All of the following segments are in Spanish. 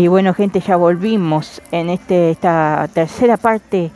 Y bueno, gente, ya volvimos en este, esta tercera parte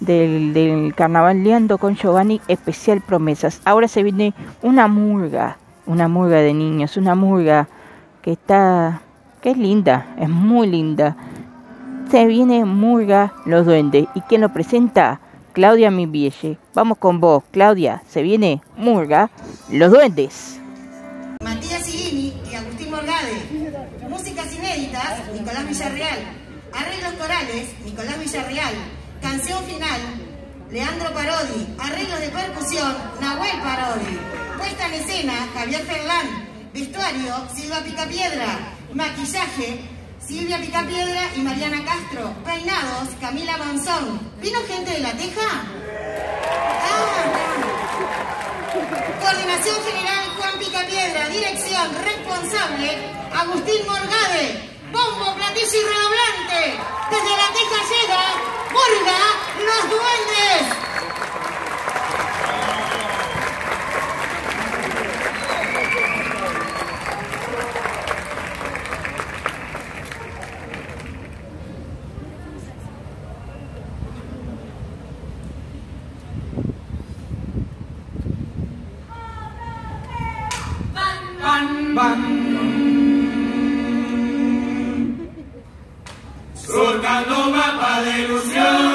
del, Carnaval Leando con Giovanni, especial promesas. Ahora se viene una murga, una murga de niños, una murga que está, que es linda, es muy linda. Se viene murga Los Duendes. ¿Y quién lo presenta? Claudia Mivielle. Vamos con vos, Claudia. Se viene murga Los Duendes. Villarreal. Canción final, Leandro Parodi. Arreglos de percusión, Nahuel Parodi. Puesta en escena, Javier Ferlán. Vestuario, Silva Picapiedra. Maquillaje, Silvia Picapiedra y Mariana Castro. Peinados, Camila Monzón. ¿Vino gente de La Teja? Ah, Coordinación General Juan Picapiedra. Dirección responsable Agustín Morgade. Bombo, platillo y redoblante. Desde La Teja llega Morga Los Duendes. Surcando mapa de ilusiones.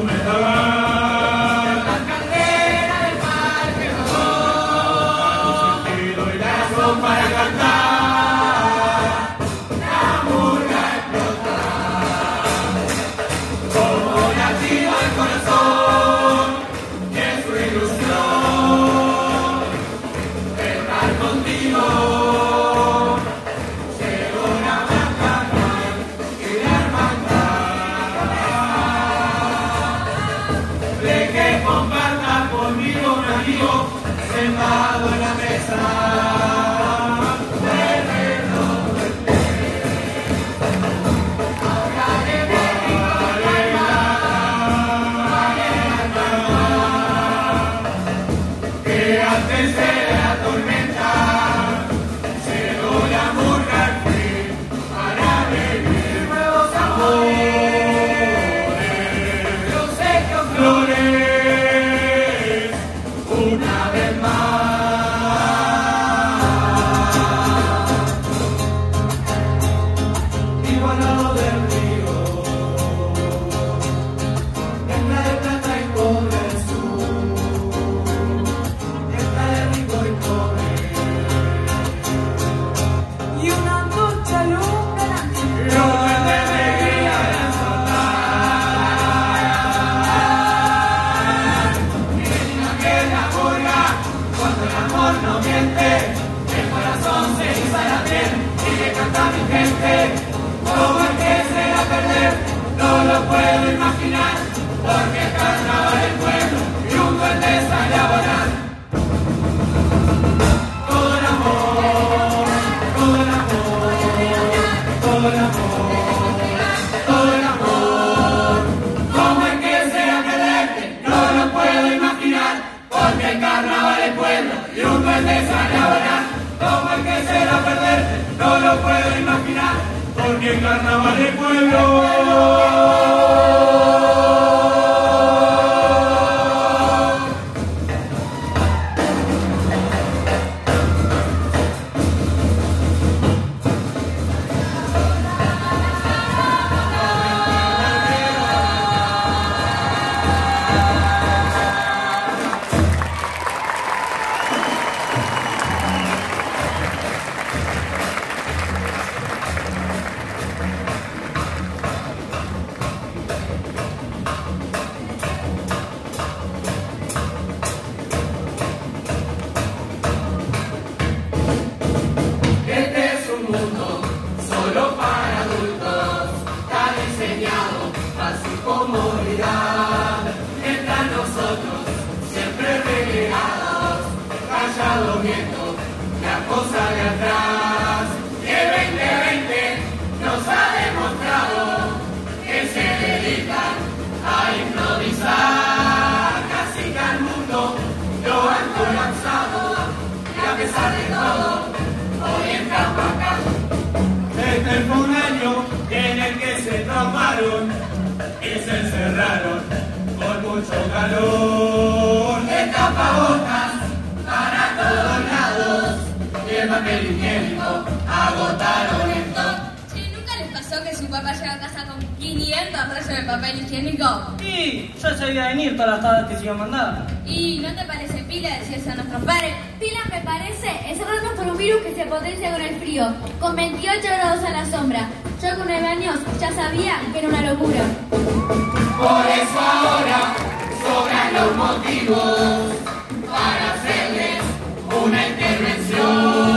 Vendaval. Sentado en la mesa. one of them. Y un duende sale a volar. Como el que será perderte, no lo puedo imaginar, porque el carnaval es pueblo. Mucho calor. De tapabocas para todos lados. El papel higiénico agotaron el stock. Che, ¿nunca les pasó que su papá llega a casa con 500 rollos de papel higiénico? Y ya se veía venir todas las tablas que se iban a mandar. ¿Y no te parece pila decir eso a nuestros padres? Pila me parece encerrarnos por un virus que se potencia con el frío, con 28 grados a la sombra. Yo con 9 años ya sabía que era una locura. Por eso ahora sobran los motivos para hacerles una intervención.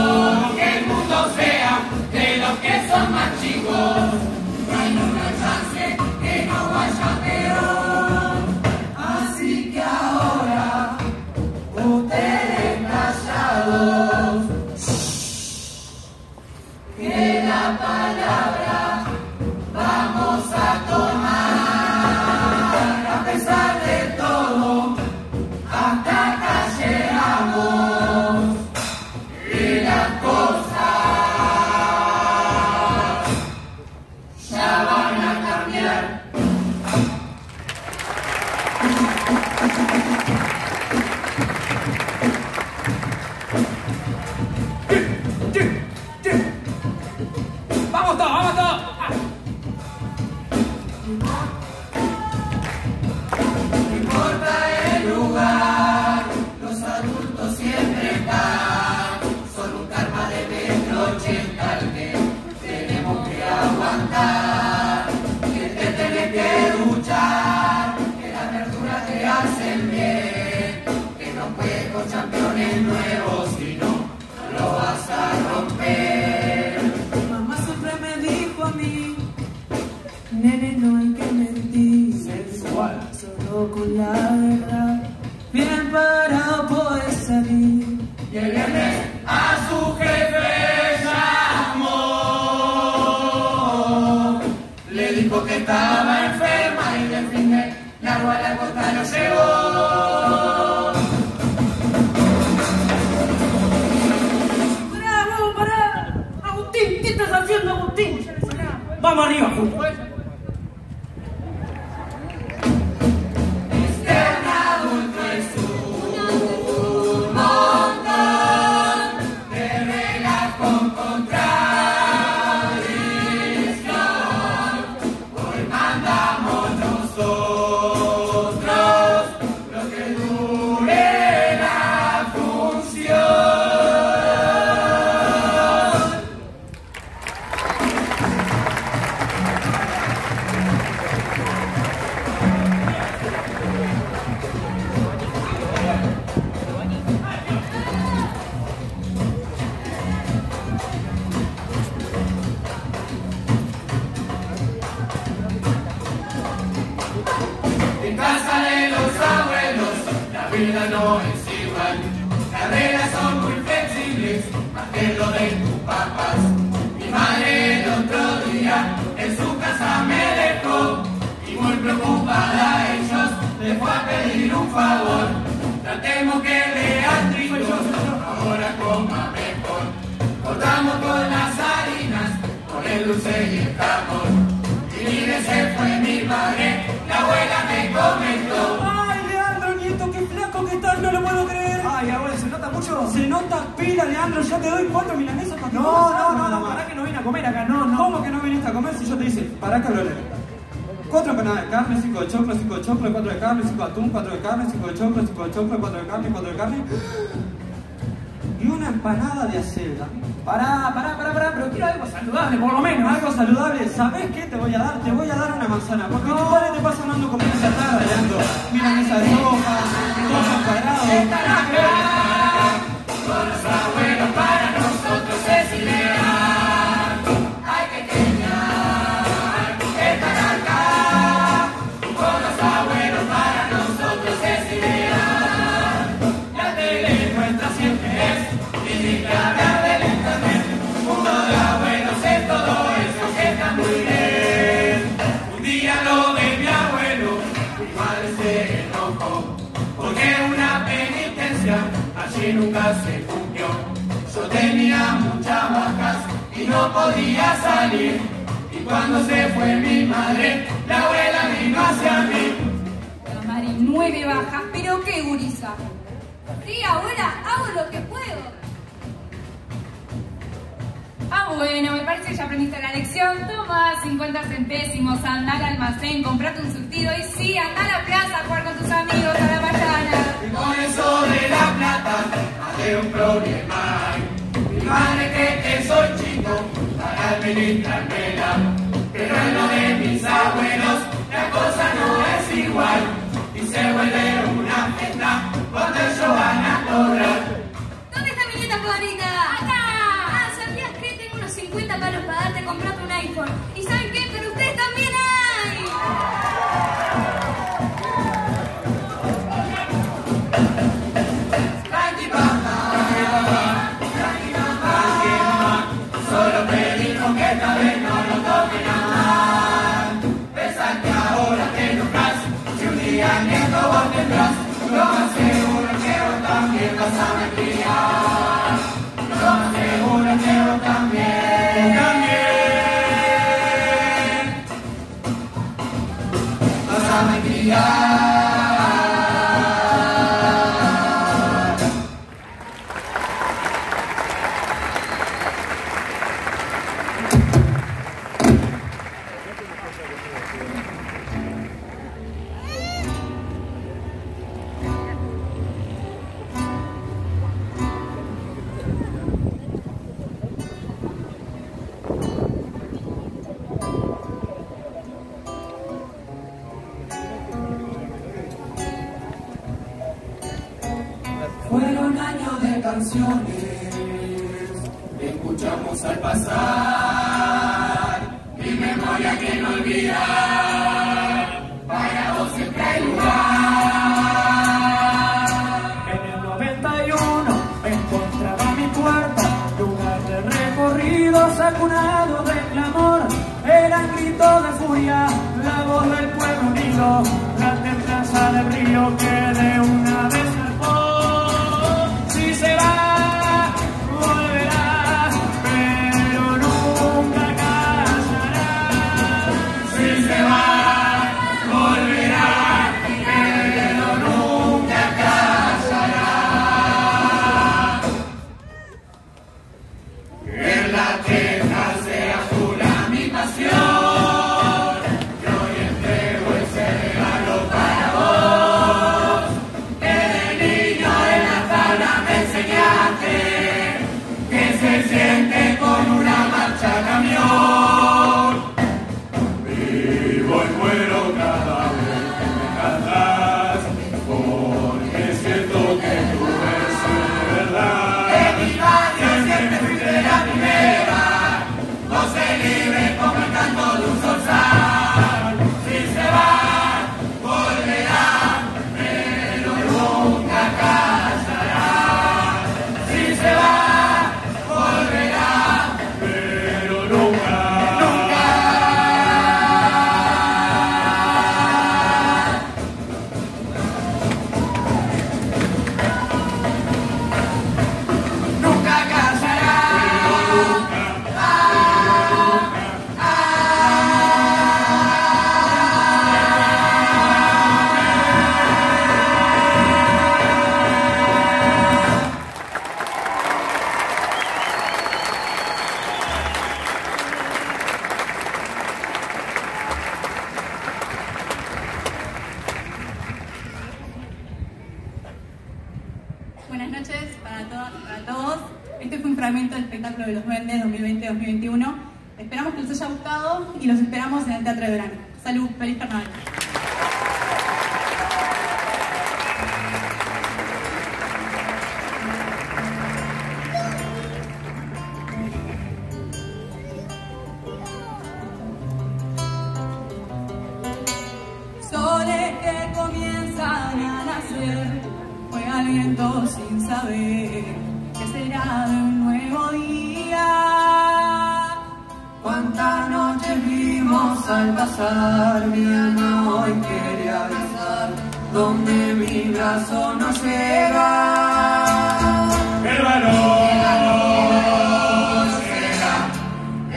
Viernes a su jefe. Le dijo que estaba Tratemos que Beatriz ahora coma mejor. Cortamos con las harinas, con el dulce y el jamón. Y mire, se fue mi madre, la abuela me comentó. ¡Ay, Leandro, nieto, qué flaco que estás! No lo puedo creer. Ay, abuelo, ¿se nota mucho? Se nota pila, Leandro. Ya te doy cuatro milanesas para que No, no, no, no, para que no vine a comer acá, no, no. ¿Cómo que no viniste a comer si yo te hice? Para que lo leo. Cuatro empanadas de carne, cinco de choclo, cinco de choclo, cuatro de carne, cinco de atún, cuatro de carne, cinco de choclo, cinco de choclo, cuatro de carne, cuatro de carne. Y una empanada de acelga. Pará, pará, pará, pará, pero quiero algo saludable, por lo menos. Algo saludable, ¿sabes qué te voy a dar? Te voy a dar una manzana, porque tu padre te pasa andando como esa tarde, Leandro. Mira esa ropa, todos cuadrados. Podía salir. Y cuando se fue mi madre, la abuela vino hacia mí. Marineros nueve bajas, pero qué gurisa. Sí, abuela, hago lo que puedo. Ah, bueno, me parece que ya aprendiste la lección. Toma 50 centésimos, anda al almacén, comprate un surtido y sí, anda a la plaza a jugar con tus amigos a la mañana. Y con eso de la plata, hay un problema. Madre que soy chico para administrármela. Pero en lo de mis abuelos, la cosa no es igual. Y se vuelve una fiesta cuando ellos van a cobrar. ¿Dónde está mi nieta favorita? ¡Acá! Ah, ¿sabías que tengo unos 50 palos para darte comprarte un iPhone? ¿Y saben canciones escuchamos al pasar. Mi memoria que no olvidar, para vos siempre hay lugar. En el 91 encontraba mi puerta, lugar de recorrido sacunado de clamor. Era el grito de furia, la voz del pueblo unido, la templanza del río que de una vez juega el viento sin saber que será de un nuevo día. Cuántas noches vimos al pasar, mi alma hoy quiere avisar, donde mi brazo no llega. El valor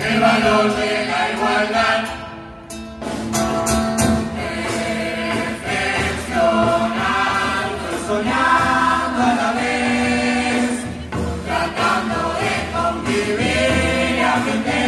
el valor llega a igualdad. Perfección. Rock and.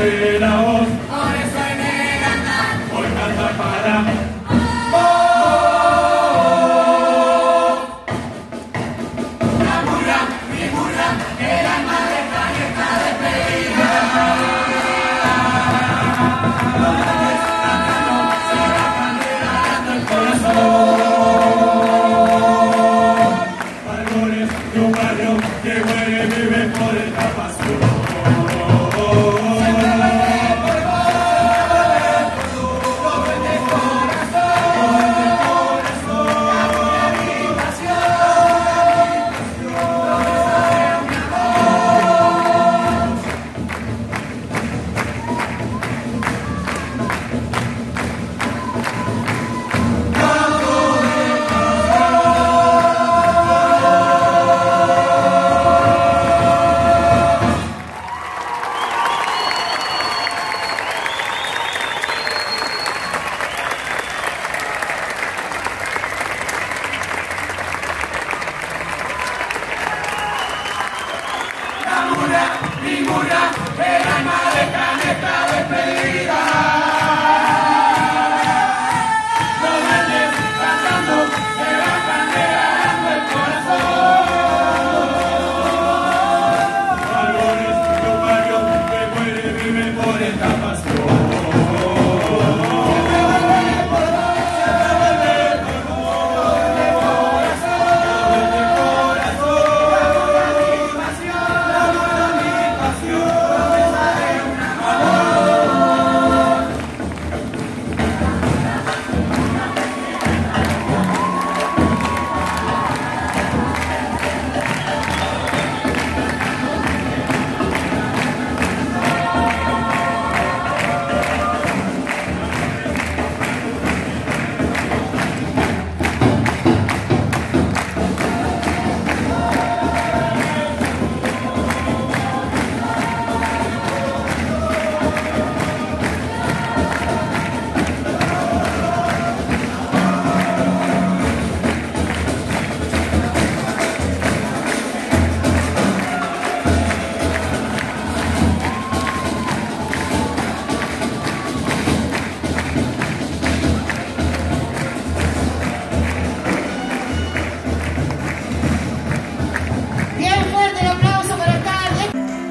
Le parte Los grandes cantando, se bajan regalando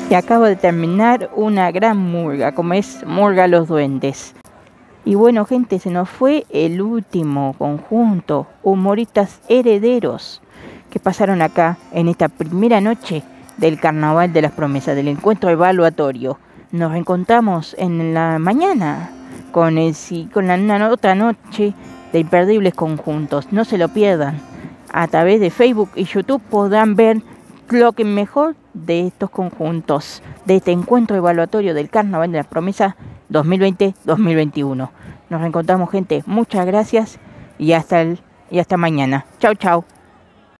Y acabo de terminar una gran murga, como es Murga los Duendes. Y bueno, gente, se nos fue el último conjunto, humoristas herederos, que pasaron acá en esta primera noche del Carnaval de las Promesas, del encuentro evaluatorio. Nos reencontramos en la mañana con, el, con la otra noche de imperdibles conjuntos. No se lo pierdan. A través de Facebook y YouTube podrán ver lo que mejor de estos conjuntos, de este encuentro evaluatorio del Carnaval de las Promesas 2020-2021. Nos reencontramos gente, muchas gracias y hasta, el, y hasta mañana. Chao, chao.